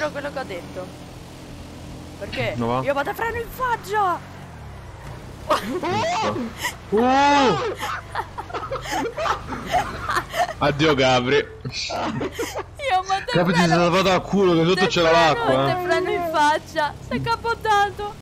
vero quello che ho detto. Perché? No, va. Io vado a freno in faccia! Oh. Addio Gabri. Io vado a Gabri ti sono andato a culo che sotto c'era l'acqua. Io vado a freno in faccia! Sei capotato!